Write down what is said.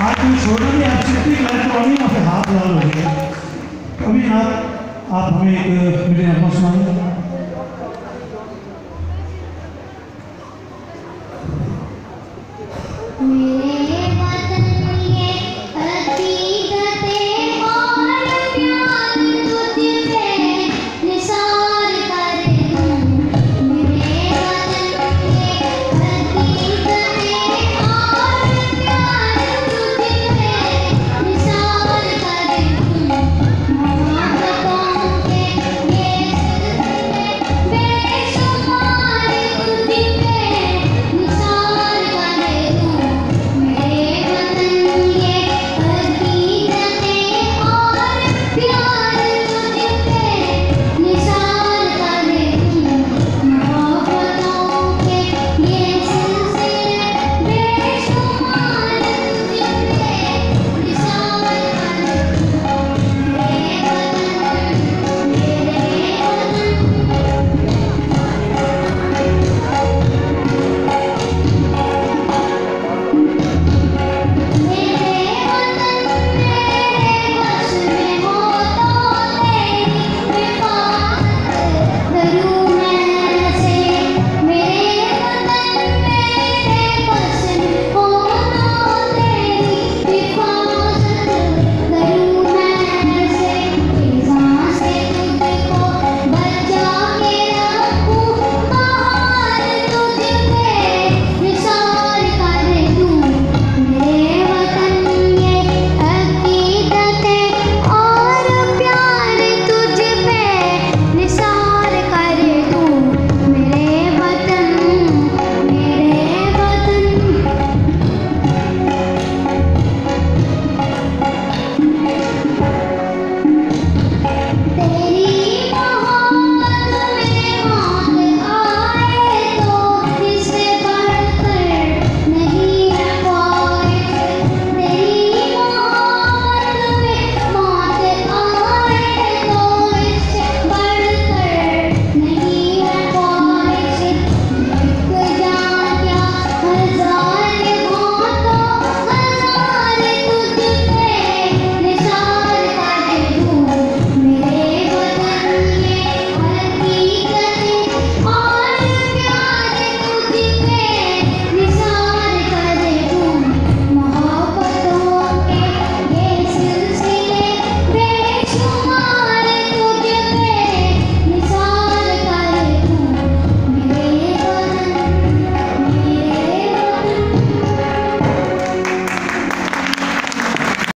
आप कोई छोड़ना नहीं, आप छुट्टी लाइन तो अभी वहाँ पे हाथ लाल हो गए। अभी आप आप हमें एक मेरे नगमा सुनाएँ मेरे